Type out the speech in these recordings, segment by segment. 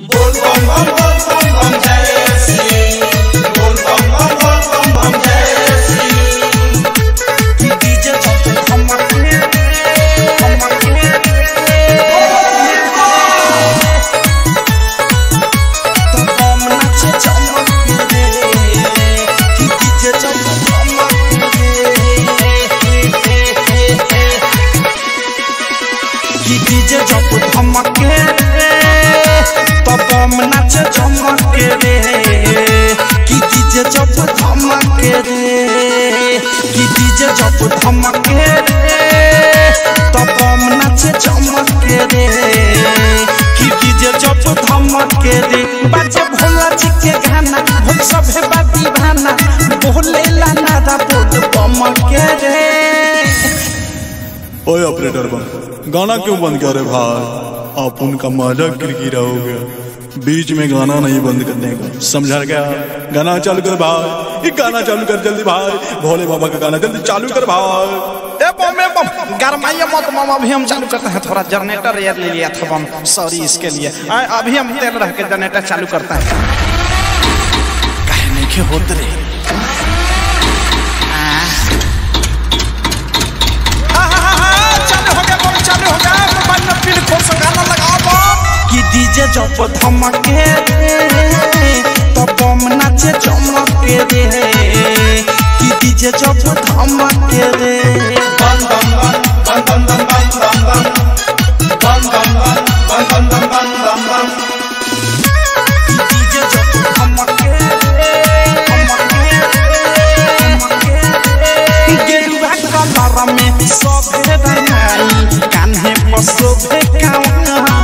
बोल बम नाचे चमक रे। कि डीजे चौक हमके रे। कि डीजे चौक हमके रे। तो बम नाचे चमक रे। कि डीजे चौक धमके रे। बाजे भोला जी गाना भोल सभे बाती भाना बोले ला नारा बोल बम रे। ओए ऑपरेटर बन, गाना क्यों बंद कर रहे भाई? आप उनका माजा किरकिरा हो गया। बीच में गाना नहीं बंद करने का। समझा क्या? गाना चालू कर भाई। एक गाना चालू कर जल्दी भाई। भोले बाबा का गाना जल्दी चालू कर भाई। ए बम ए बम गरमाइए मत मामा अभी हम चालू करते हैं थोड़ा जनरेटर एयर ले लिया था बम। सॉरी इसके लिए। आ, अभी हम तेल रह के जनरेटर चालू करते हैं। कहने के होत रे जब धमके तो बम नाचे चमके रे। कि डीजे जब धमके रे। रंगाई कान्हे पर हो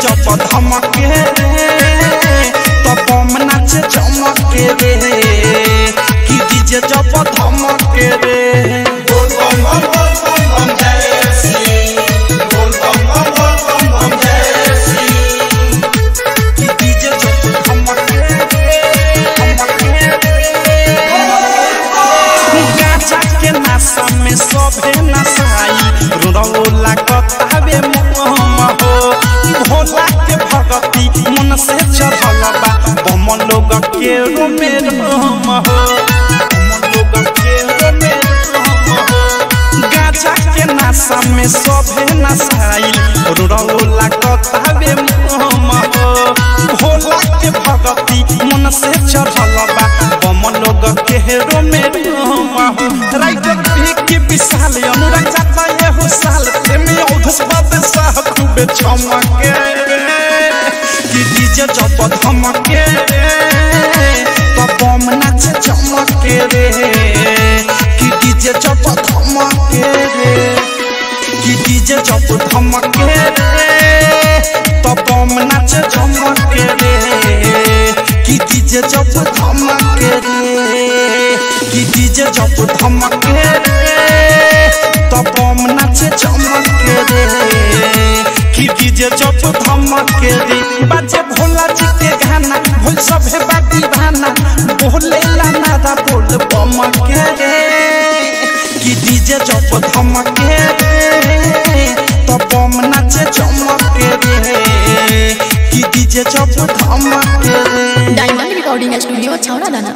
चपत हमके में सभे नशाई रोला कतावे मोहम हो भोला के भगती मन से चढ़ल बम लोग के रोमे रोम हो राइटर भी के विशाल, अनुराग जाता ये हो साल। प्रेमी औधस बात साह खूबे चमके कि डीजे जब धमके तो बम नाचे चमके रे। कि डीजे जब धमके कि डीजे जब धमके रे तो बम नाचे चमके रे कि डीजे जब धमके रे कि डीजे जब धमके रे तो नाचे रे कि डीजे जब धमके रे बाजे भोला जी के गाना भाना बोले ला बोल रे कि डीजे जब धमके तो बम नाचे चमके रे। कि डीजे जब धमके डायमंड रिकॉर्डिंग स्टूडियो छावड़ा दाना